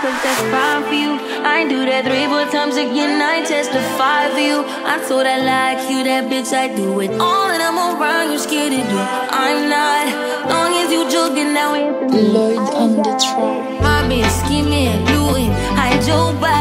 cause that's fine for you. I do that three, four times again, I testify for you. I told I like you, that bitch, I do it all, and I'm around, you scared to do. I'm not, long as you joking now. Loyd on the track. I been scheming, doing, don't back.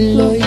lo